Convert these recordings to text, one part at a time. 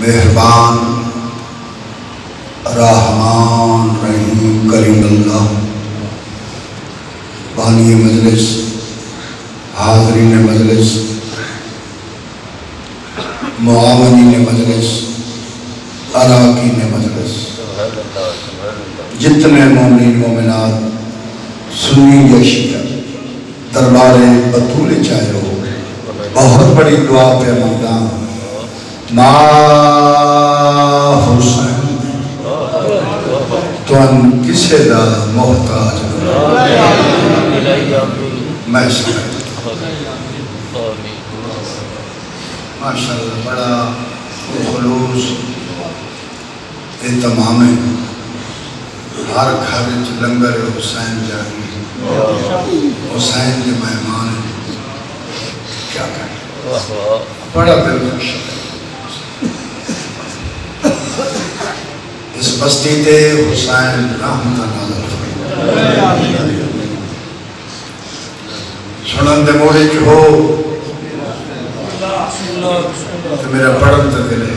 مہربان، رحمان رحیم، کریم اللہ۔ بانی مجلس، حاضرین مجلس، معاونین مجلس، اراکین مجلس۔ جتنے مومنین، مومنات، سنی یا شیعہ، دربار بطول چاہے ہو، بہت بڑی دعا پہ مانگا ما حسین تو ان کسے دا محتاج میں ماشاءاللہ بڑا خلوص اہتمام ہر گھر لنگر حسین جاری حسین کے مہمان کیا کریں بڑا دل خوش ہے اس بستی تے حسین رحمت نازل سنن دے موڑے جو ہو تو میرا پڑھن تے دل ہے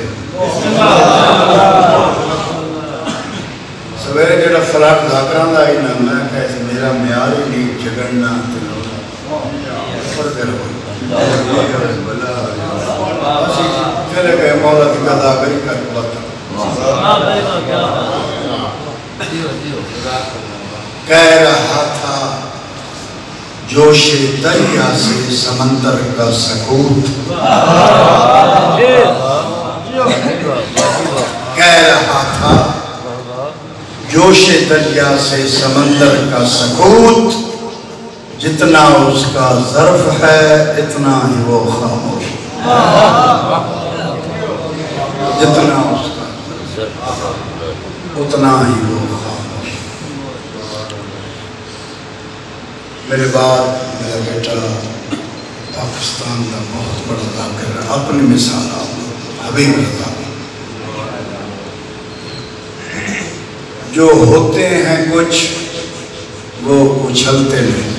سویرے جڑا فلاٹ ذاکران دا ہی نا میں کہے میرا میار ہی نہیں جگڑنا تے پر دل ہو چلے گئے مولا کی قضا کری کر بتا کہہ رہا تھا، جوش دریا سے سمندر کا سکوت۔ کہہ رہا تھا، جوش دریا سے سمندر کا سکوت، جتنا اس کا ظرف ہے، اتنا ہی وہ خاموش۔ جتنا اتنا ہی وہ خاموش میرے بعد میرا بیٹا پاکستان کا بہت بڑا ذاکر ہے۔ اپنی مثال آپ حبیب رضا جو ہوتے ہیں کچھ، وہ اچھلتے نہیں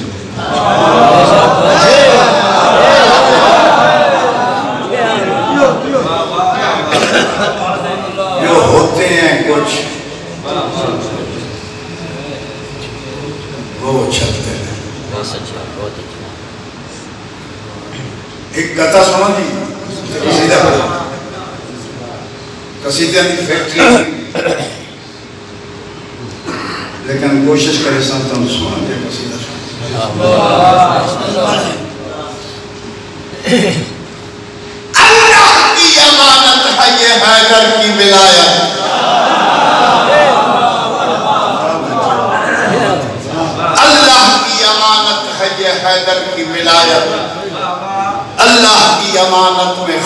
جو ہوتے ہیں کچھ وہ اچھلتے ہیں کتا سنا جی قصیدہ پڑھا قصیدہ کی فیکٹری لیکن کوشش کرے سنتا ہوں سنا دے قصیدہ سنا اللہ کی امانت ہے یہ حیدر کی ولایت اللہ کی امانت ہے یہ حیدر کی ولایت اللہ کی امانت میں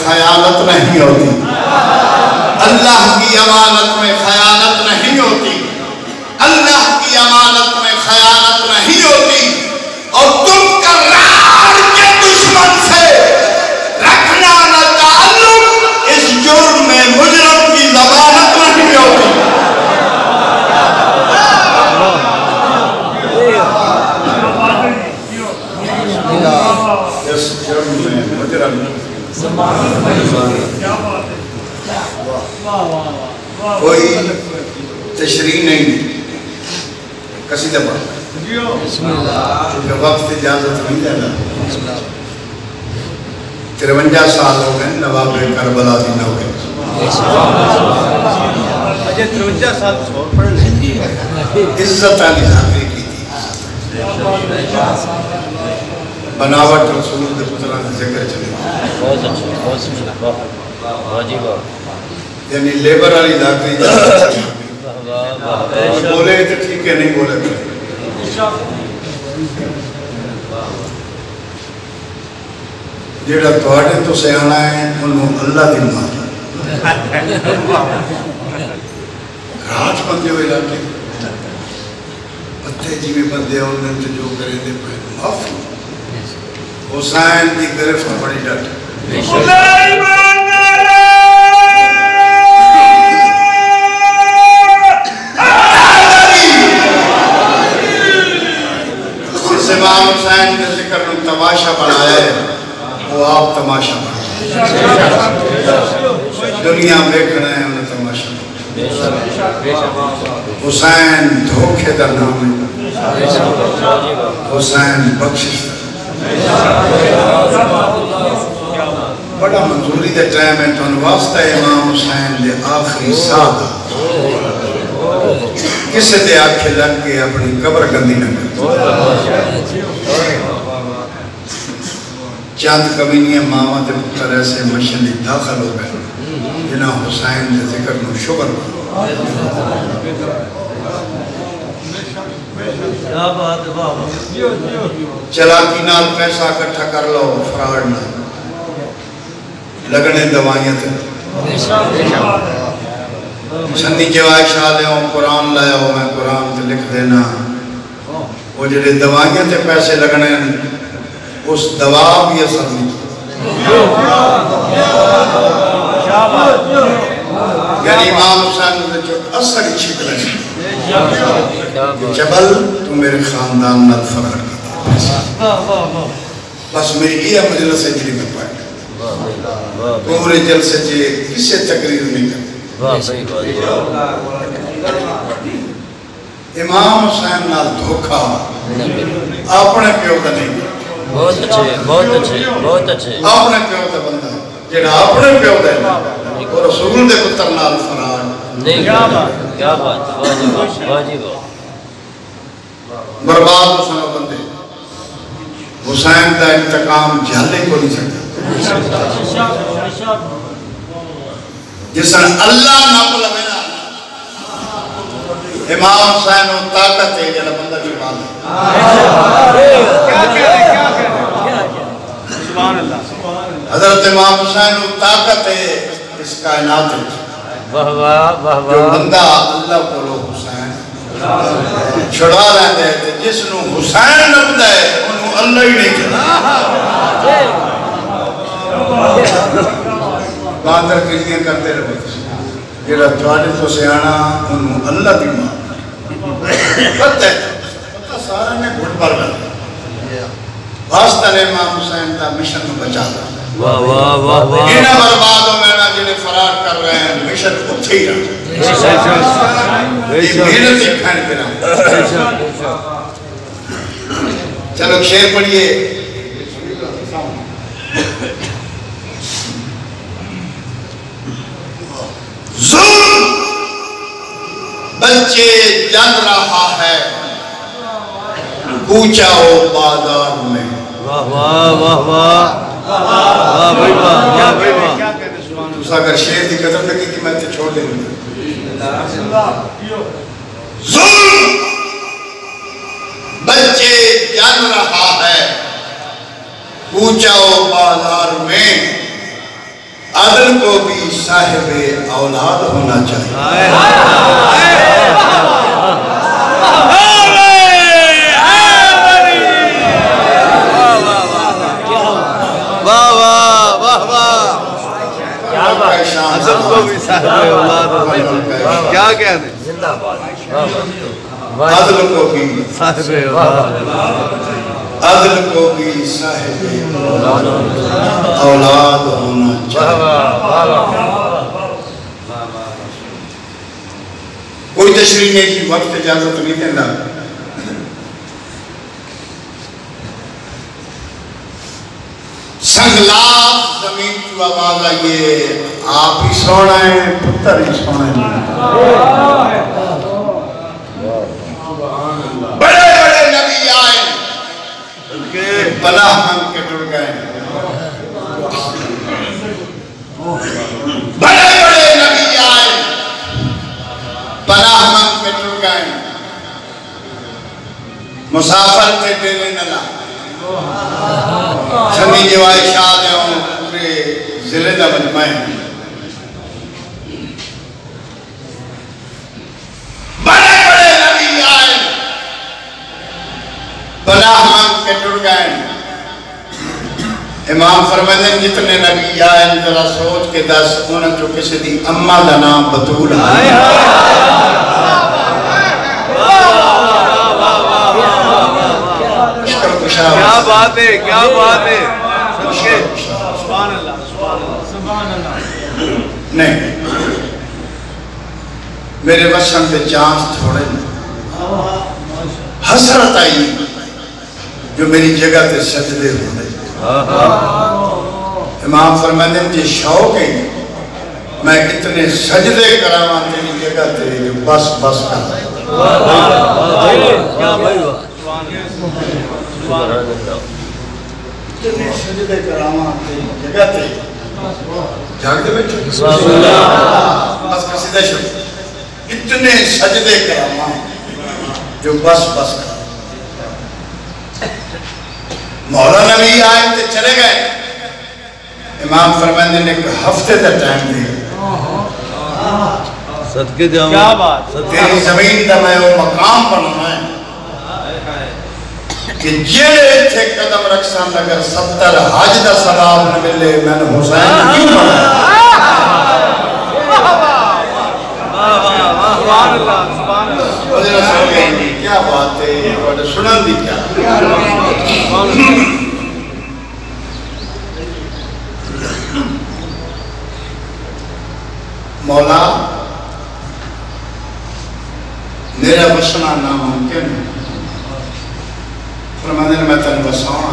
امانت نہیں ہوتی۔ اللہ کی امانت میں کوئی تشریح نہیں قصیدہ پڑھ چونکہ وقت اجازت نہیں دینا۔ ترونجا سال ہو گئے نواب کربلا دی نو گئے۔ سال۔ عزت علی ذاکری کی تھی۔ بناوٹ رسول دے پتران دے ذکر چلے۔ بہت اچھا بہت واہ واہ جی واہ۔ یعنی لیبر واہ واہ بولے تو ٹھیک ہے نہیں بولے جیڑا تواڈے تو سیانا ہے انہوں اللہ دی مار راج بندے ہوئے لاتے پتے جی بھی بندے ہونے تو جو کرے دے پہ معاف۔ حسین دی گرفت بڑی ڈٹ۔ امام حسین کے ذکر میں تماشا بنایا ہے، وہ آپ تماشا بنایا دنیا دنیا دیکھنا ہے، انہیں تماشا بے حسین دھوکے دا نام ہے۔ بے شک واجب حسین بخشش بڑا منظوری دے ٹائم ہے تو واسطہ امام حسین دے آخری ساتھ۔ کسے دے آنکھیں لگ کے اپنی قبر گندی نہ کر چاند کبینی ماما دے پتر ایسے مشن داخل ہو گئے۔ جنہ حسین دے ذکر نو شکر۔ ہو کیا بات ہے بابا چلاکی نال پیسہ کٹھا کر لو، فراڈ نہ۔ لگنے دوائیاں تے۔ چھندی جوائی شاہ لے ہوں قرآن لائے ہوں میں قرآن تے لکھ دینا۔ وہ جڑے دوائیاں تے پیسے لگنے اس دوا بھی اثر نہیں۔ یعنی امام حسین نے جو اثر ہی چھک رہے کیا جبل تو میرے خاندان نال فخر کرتا بس میری یہ مجلس جڑی میں پڑھ پورے جلسے جے کسے تقریر نہیں واجب امام حسین نال دھوکا اپنے پیو کا نہیں بہت اچھے بہت اچھے بہت اچھے۔ اپنے پیو کا بندہ جڑا اپنے پیو کا ہے وہ رسول دے پتر نال فرار نہیں، کیا بات واجب برباد حسین بندے۔ حسین دا انتقام جھالے کو نہیں سکتا۔ جس نے اللہ نہ لگنا امام حسین و طاقت ہے، جڑا بندہ بھی مال سبحان اللہ سبحان اللہ حضرت امام حسین و طاقت ہے، اس کائنات میں واہ واہ واہ جو بندہ اللہ کو حسین چھڑا ہیں کہ جس نو حسین نبدا ہے انہوں اللہ ہی نہیں چھڑا۔ باندر کلیاں کرتے رہے جیڑا تواڈے تو سیانا انہوں اللہ دی ماں۔ پتہ ہے پتہ سارا نے گھٹ پر گیا واسطہ نے امام حسین کا مشن کو بچا دا واہ واہ واہ واہ. انہاں برباد ہو جڑے فرار کر رہے ہیں مشن اتھے ہی رہا۔ یہ محنت ہی کھان کے نام چلو شیر پڑھئے ظلم بچے جن رہا ہے۔ کوچا ہو بازار میں۔ واہ واہ واہ واہ۔ واہ بھائی واہ واہ بھائی واہ۔ کیا اگر شیر دی قدر لگی کہ میں تے چھوڑ دیں ظلم! بچے جان رہا ہے۔ کوچا بازار میں عدل کو بھی صاحب اولاد ہونا چاہیے واہ واہ واہ واہ کیا بات کو بھی صاحب اولاد ہونا کیا کہتے ہیں زندہ باد عدل کو بھی صاحب واہ اولاد واہ عدل کو بھی صاحب اولاد ہونا چاہیے کوئی تشریح نہیں کی وقت اجازت نہیں دینا سنگلاف زمین کی آواز آئیے آپ ہی سونا ہے، پتر ہی سونا ہے۔ بڑے بڑے نبی آئے۔ پناہ مانگ کے ٹر گئے۔ بڑے بڑے نبی آئے۔ پناہ مانگ کے ٹر گئے۔ مسافر کے ڈیرے نلا چھمی جوائی شاہ دے ہوں، پورے ضلع دا مجمع ہے۔ بڑے بڑے نبی آئے۔ پناہ مانگ کے ٹر گئے۔ امام ہیں جتنے نبی آئے ذرا سوچ کے دس انہوں جو کسی دی اممہ دا نام بطول کشا کیا بات ہے کیا بات ہے۔ سبحان اللہ سبحان اللہ سبحان اللہ۔ نہیں۔ میرے وسن کے چانس تھوڑے حسرت آئی جو میری جگہ تے سجدے ہونے امام فرمانے مجھے شوق ہے میں کتنے سجدے کراما تیری جگہ تے جو بس بس کر سجدے کراما تیری جگہ تے جاگ دے بیٹھو بس کسی دے شو اتنے سجدے کراما جو بس بس کر مولا نبی آئے تے چلے گئے۔ امام فرمانے نے ایک ہفتے دا ٹائم دیا۔ صدقے جاؤں کیا بات۔ تیری زمین دا میں وہ مقام بننا ہے کہ جیڑے تھے قدم رکھسان اگر ستر حج دا ثواب نہ ملے میں نے حسین کیوں بنا سبحان اللہ سبحان اللہ۔ کیا بات ہے یہ بڑے سنن دی کیا؟ مولا میرا بسنا ناممکن ہے۔ فرمانے نے میں تن بساؤں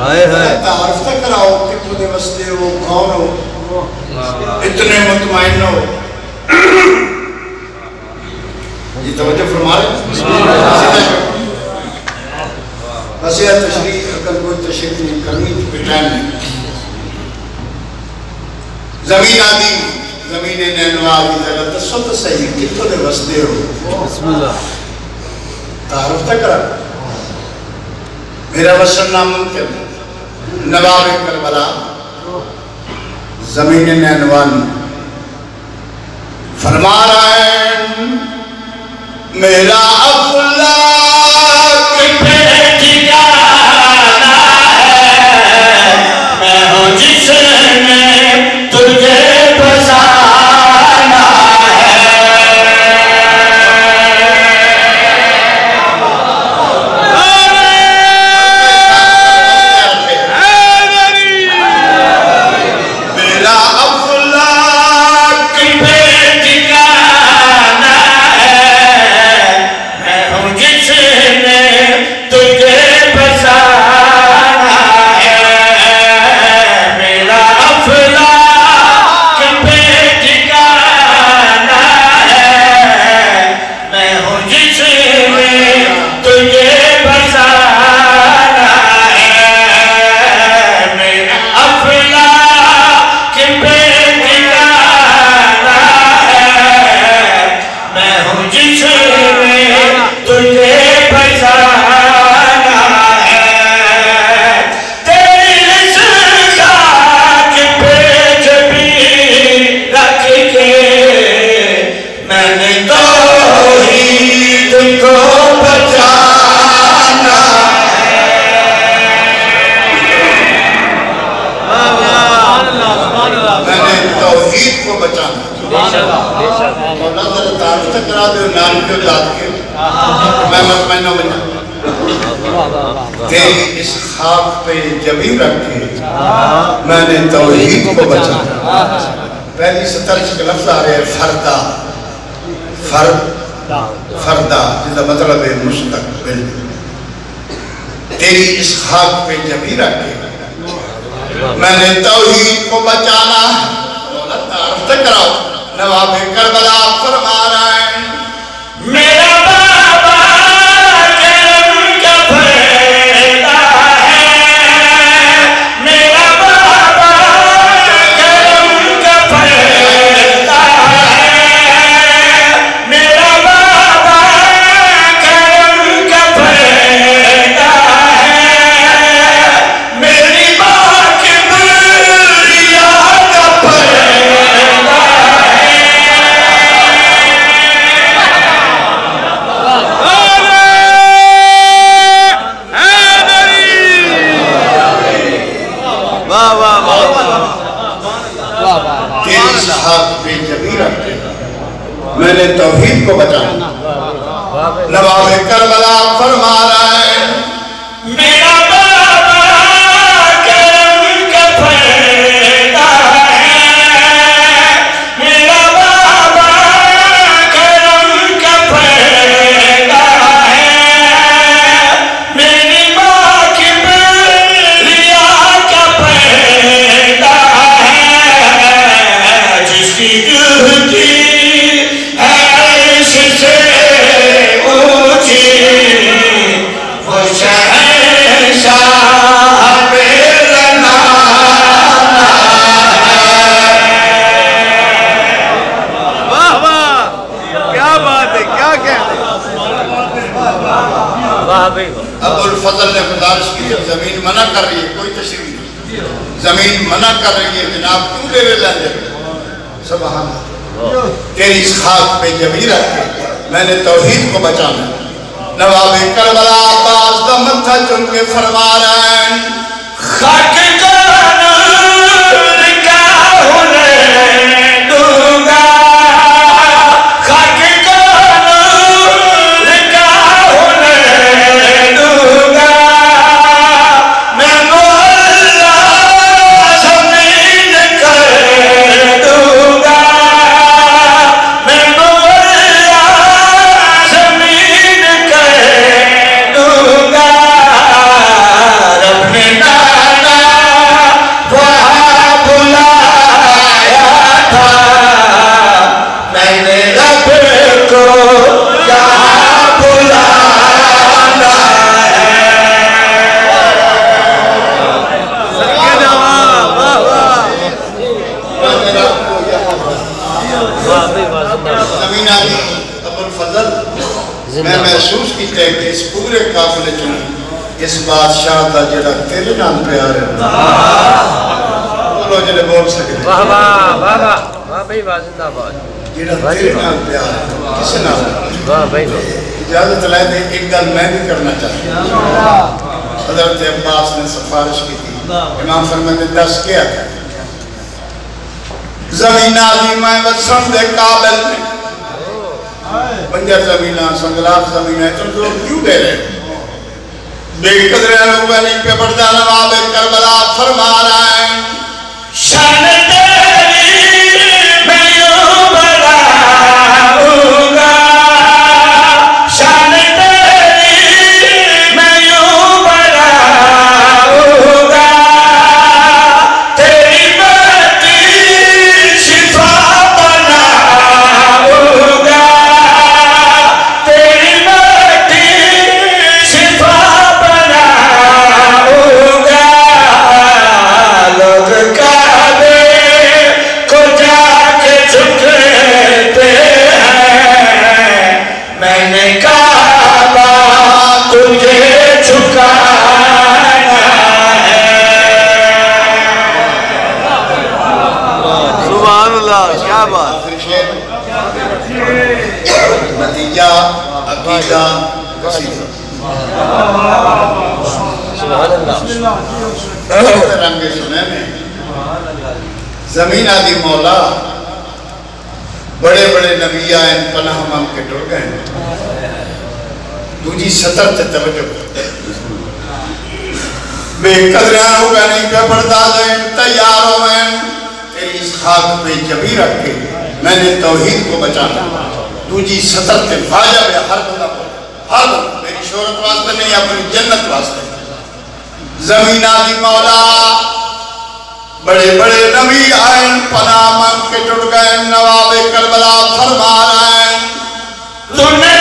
آئے ہائے تعارف تک کراؤ کہ تو دے وستے ہو کون ہو؟ اتنے مطمئن ہو۔ یہ توجہ فرما رہے بس یہ تشریح اگر کوئی تشریح نہیں کرنی تو کوئی ٹائم نہیں۔ زمین آدھی زمین نینو آدھی جگہ دسو تو صحیح۔ کتوں دے وستے ہو؟ بسم اللہ۔ تعارف تک کرا۔ میرا وسن ناممکن۔ نواب کربلا۔ زمین نینوان۔ فرما رہا ہے میرا افلاک پہ تیری اس خاک پہ جبی رکھ کے میں نے توحید کو بچانا پہلی سطر کے لفظ آ رہے ہیں فردہ فرد فردہ جس کا مطلب ہے مستقبل۔ تیری اس خاک پہ جبی رکھ کے میں نے توحید کو بچانا مولا تعارف تک کراؤ، نواب کربلا فرما ابو الفضل نے خدارش کی زمین منع کر رہی ہے، کوئی تشریف نہیں۔ زمین منع کر رہی ہے، جناب، کیوں لے لے لے سبحان تیری اس خاک پہ جبھی رکھے میں نے توحید کو بچانا نواب کربلا عباس دمت تھا چن کے فرما رہے ہیں۔ خاکے کا اس بادشاہ دا جڑا تیرے نال پیار ہے۔ بولو جڑے بول سکتے واہ واہ واہ واہ واہ بھائی واہ زندہ باد۔ جڑا تیرے نال پیار ہے کس نال؟ واہ بھائی۔ اجازت لائے دے ایک گل میں بھی کرنا چاہتا ہوں۔ حضرت عباس نے سفارش کی تھی۔ امام فرمان نے دس کیا تھا۔ زمین آدھی میں وسن دے قابل میں بنجر زمینہ سنگلاف زمینہ تم تو کیوں دے رہے بے دیکھ لوگا نہیں پہ بڑھتا نواب کربلا فرما رہا ہے شان دوجی سطر تے توجہ کر۔ بے قدریاں ہو گئے نہیں پہ پڑتا دیں تیار ہو گئے تیری اس خاک پہ جبی رکھ کے میں نے توحید کو بچانا دوجی سطر تے واجب ہے ہر بندہ کو ہر بندہ میری شہرت واسطے نہیں اپنی جنت واسطے زمین آدھی مولا بڑے بڑے نبی آئین پناہ مانگ کے ٹوٹ گئے نواب کربلا فرما رہے ہیں تو نے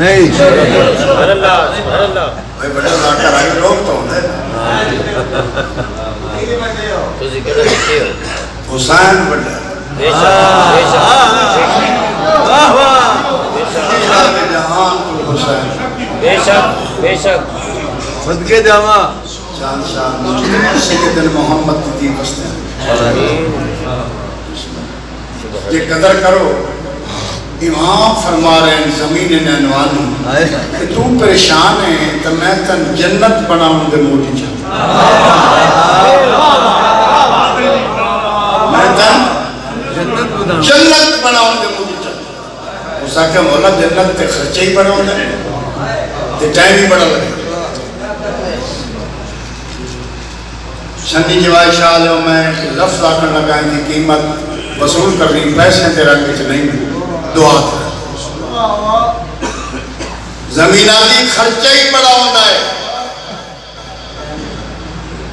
نہیں۔ سبحان اللہ سبحان اللہ بھائی بڑے لاکر آگے لوگ تو ہوندے تو ذکر سکتے ہو حسین بڑے بے شک بے شک واہ واہ بے شک خالق جہان حسین بے شک بے شک صدقے جاواں جان شاہ سیدن محمد کی بستے یہ قدر کرو۔ امام فرما رہے ہیں زمین نینوانو کہ تو پریشان ہے تو میں تن جنت بناؤں دے موٹی چاہتا میں تن جنت بنا بناؤں دے موٹی چاہتا اس آکے مولا جنت تے خرچے ہی بناؤں دے تے ٹائم ہی بڑا لگے شنی جوائی شاہ لے میں ایک لفظ آکر لگائیں دی قیمت وصول کر رہی پیسے تیرا کچھ نہیں۔ دعا تھا زمیناتی خرچہ ہی بڑا ہوتا ہے۔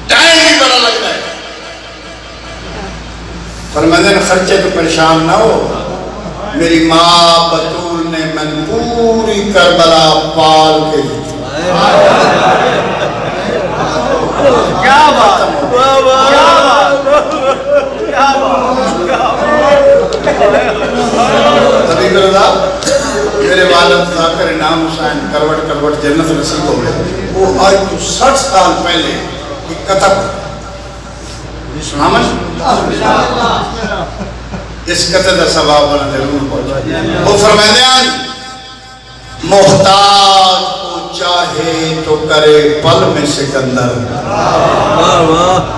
ٹائم ہی بڑا لگتا ہے۔ فرمائدن خرچے تو پریشان نہ ہو۔ میری ماں بطول نے من پوری کربلا پال کے دی۔ کیا بات؟ واہ واہ رضا میرے والد ذاکر انعام حسین کروٹ کروٹ جنت نصیب ہو گئے وہ آج تو سٹھ سال پہلے ایک کتب سنامش اس کتب کا ثواب بنا ضرور پہنچا وہ فرمائے ہیں محتاج کو چاہے تو کرے پل میں سکندر واہ واہ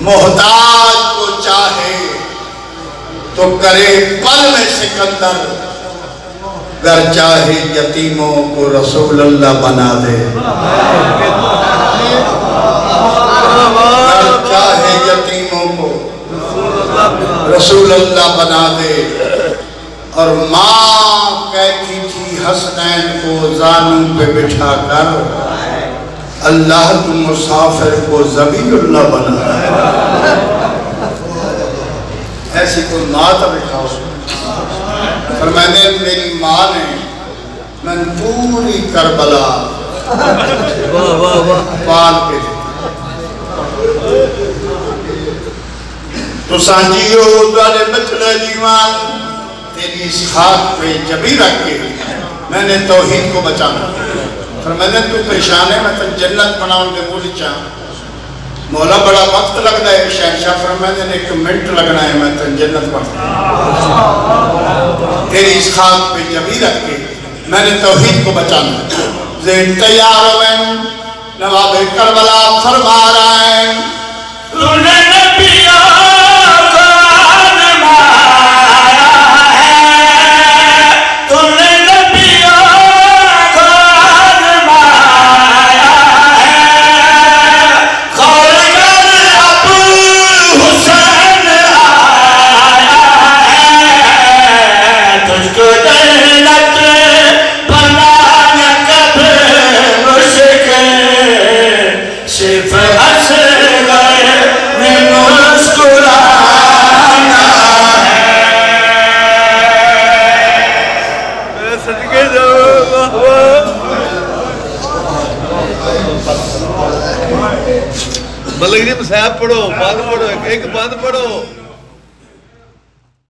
محتاج چاہے تو کرے پل میں سکندر۔ گر چاہے یتیموں کو رسول اللہ بنا دے۔ گر چاہے یتیموں کو رسول اللہ بنا دے۔ اور ماں کہتی تھی حسنین کو زانوں پہ بٹھا کر۔ اللہ تم مسافر کو زبی اللہ بنا۔ دے ایسی کوئی ماں تھا بٹھا فرمائنے میری ماں نے من پوری کربلا پال کے دی تو سانجیو دوارے بچڑے دیوان تیری اس خاک پہ جبی رکھ کے میں نے توحید کو بچانا۔ فرمائنے تو پریشان ہے میں تن جنت بناؤں دے بولی چاہاں مولا بڑا وقت لگتا ہے، شہنشاہ فرمائے نے ایک منٹ لگنا ہے، میں تن جنت وقت تیری اس خاک پہ جبی رکھ کے میں نے توحید کو بچانا ہے۔ زین تیار ہوئے، نواب کربلا فرما رہا ہے